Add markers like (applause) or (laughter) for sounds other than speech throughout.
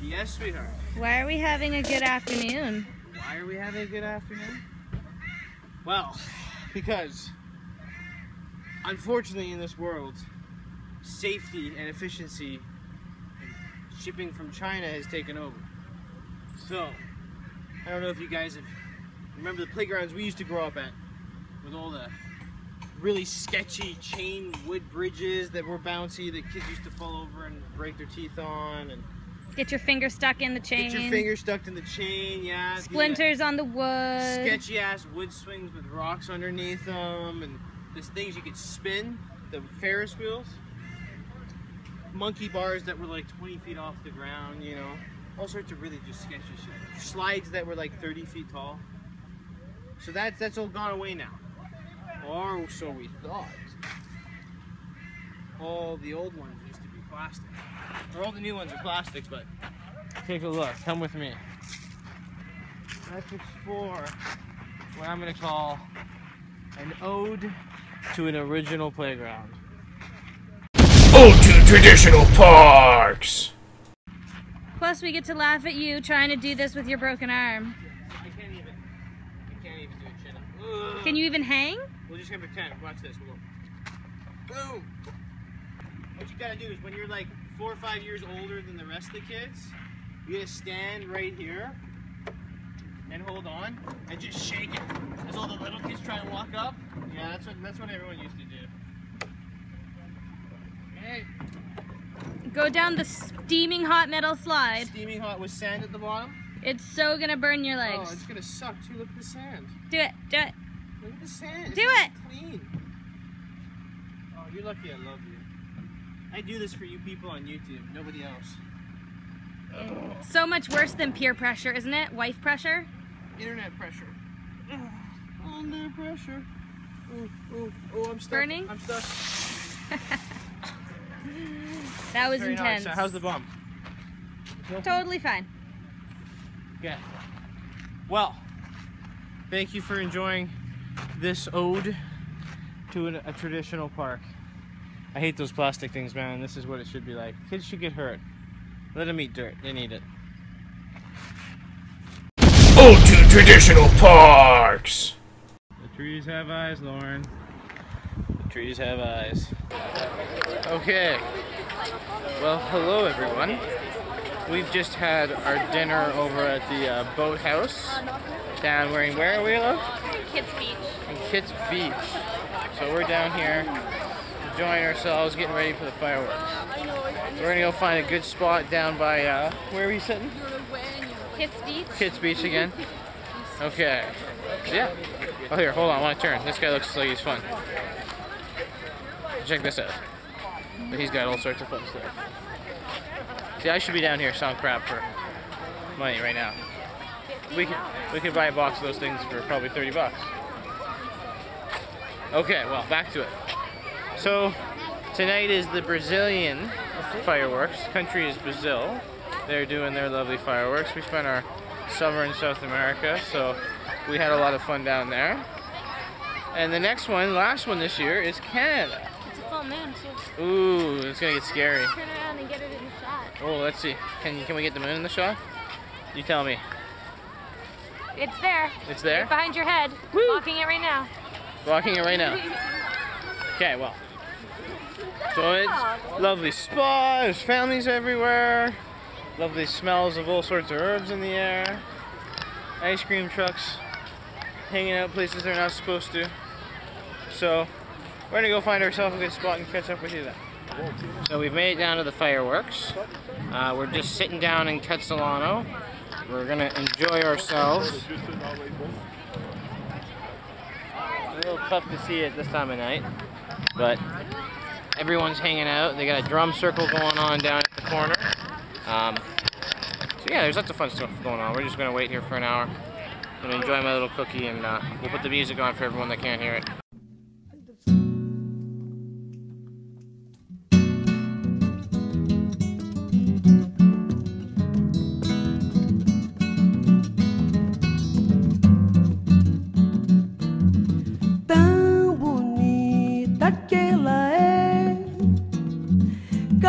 Yes, sweetheart. why are we having a good afternoon? Why are we having a good afternoon? Well, because unfortunately in this world, safety and efficiency in shipping from China has taken over. So, I don't know if you guys have remember the playgrounds we used to grow up at with all the really sketchy chain wood bridges that were bouncy that kids used to fall over and break their teeth on and Get your finger stuck in the chain. get your finger stuck in the chain, yeah. Splinters on the wood. sketchy ass wood swings with rocks underneath them and there's things you could spin the ferris wheels monkey bars that were like 20 feet off the ground you know all sorts of really just sketchy shit slides that were like 30 feet tall so that's that's all gone away now or so we thought all the old ones used to be plastic or all the new ones are plastic but take a look come with me let's explore what I'm gonna call an ode to an original playground. Ode to traditional parks. Plus, we get to laugh at you trying to do this with your broken arm. I can't even. I can't even do it. Shut up. Can you even hang? We're just gonna pretend. Watch this. We'll go. Boom. What you gotta do is when you're like four or five years older than the rest of the kids, you gotta stand right here and hold on and just shake it as all the little kids try to walk up. Yeah, that's what that's what everyone used to do. Okay. Go down the steaming hot metal slide. Steaming hot with sand at the bottom. It's so gonna burn your legs. Oh, it's gonna suck too. Look at the sand. Do it, do it. Look at the sand. Do It's it. Clean. Oh, you're lucky. I love you. I do this for you people on YouTube. Nobody else. So much worse than peer pressure, isn't it? Wife pressure? Internet pressure. (sighs) Ugh, Under pressure. Ooh, ooh, oh, I'm stuck. Burning? I'm stuck. (laughs) That was Very intense. So how's the bum? Totally fine. Okay. Well, thank you for enjoying this ode to an, a traditional park. I hate those plastic things, man. This is what it should be like. Kids should get hurt. Let them eat dirt. They need it. Ode to traditional parks. The trees have eyes, Lauren. The trees have eyes. Okay. Well, hello everyone. We've just had our dinner over at the uh, boathouse down where where are we live Kits Beach. in Kits Beach. So we're down here enjoying ourselves, getting ready for the fireworks. We're gonna go find a good spot down by uh, where are we sitting? Kits Beach. Kits Beach again. Okay. Yeah. Oh, here, hold on. I want to turn. This guy looks like he's fun. Check this out. But he's got all sorts of fun stuff. See, I should be down here selling crap for money right now. We could we could buy a box of those things for probably 30 bucks. Okay, well, back to it. So, tonight is the Brazilian fireworks. Country is Brazil. They're doing their lovely fireworks. We spent our summer in South America, so we had a lot of fun down there. And the next one, last one this year, is Canada. It's a full moon, too. Ooh, it's gonna get scary. Turn around and get it in the shot. Oh, let's see. Can can we get the moon in the shot? You tell me. It's there. It's there. Behind your head. Blocking it right now. Blocking it right now. (laughs) Okay, well. So it's lovely spa, There's families everywhere. Lovely smells of all sorts of herbs in the air. Ice cream trucks hanging out places they're not supposed to. So we're gonna go find ourselves a good spot and catch up with you then. So we've made it down to the fireworks. Uh, we're just sitting down in Kitsilano. We're gonna enjoy ourselves. A little tough to see at this time of night, but everyone's hanging out. They got a drum circle going on down at the corner. Um, so yeah, there's lots of fun stuff going on. We're just gonna wait here for an hour. I'm gonna enjoy my little cookie, and uh, we'll put the music on for everyone that can't hear it.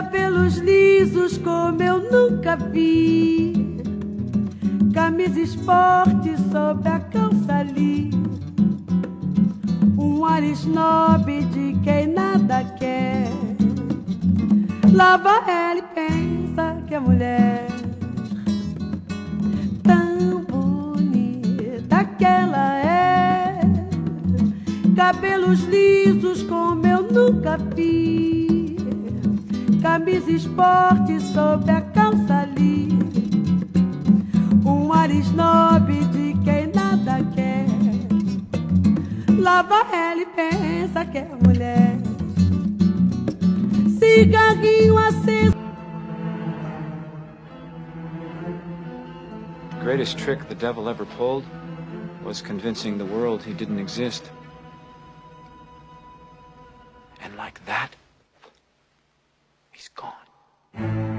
Cabelos lisos como eu nunca vi. Camisa esporte sobre a calça ali. Um ar snob de quem nada quer. Lava ela e pensa que é mulher. Tão bonita que ela é cabelos lisos como eu nunca vi, camisa esporte sobre a calça um ar de quem nada quer, lava ela e pensa que é mulher, cigarrinho aceso. The greatest trick the devil ever pulled was convincing the world he didn't exist. And like that, he's gone.